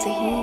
子音